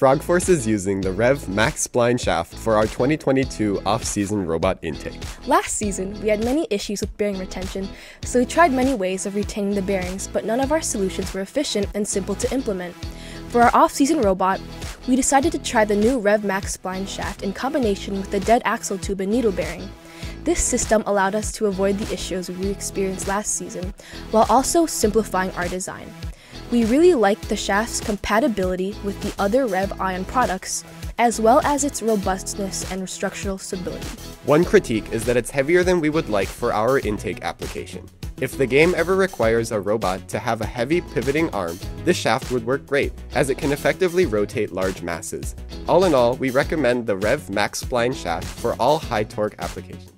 Frogforce is using the Rev Max Spline shaft for our 2022 off-season robot intake. Last season, we had many issues with bearing retention, so we tried many ways of retaining the bearings, but none of our solutions were efficient and simple to implement. For our off-season robot, we decided to try the new Rev Max spline shaft in combination with the dead axle tube and needle bearing. This system allowed us to avoid the issues we experienced last season, while also simplifying our design. We really liked the shaft's compatibility with the other Rev Ion products, as well as its robustness and structural stability. One critique is that it's heavier than we would like for our intake application. If the game ever requires a robot to have a heavy pivoting arm, this shaft would work great, as it can effectively rotate large masses. All in all, we recommend the Rev Max Spline shaft for all high torque applications.